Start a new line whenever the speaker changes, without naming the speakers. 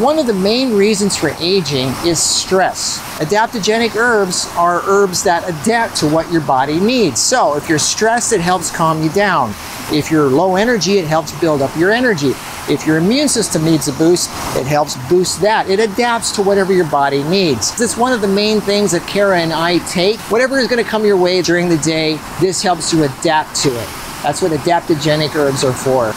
One of the main reasons for aging is stress. Adaptogenic herbs are herbs that adapt to what your body needs. So if you're stressed, it helps calm you down. If you're low energy, it helps build up your energy. If your immune system needs a boost, it helps boost that. It adapts to whatever your body needs. This is one of the main things that Kara and I take. Whatever is going to come your way during the day, this helps you adapt to it. That's what adaptogenic herbs are for.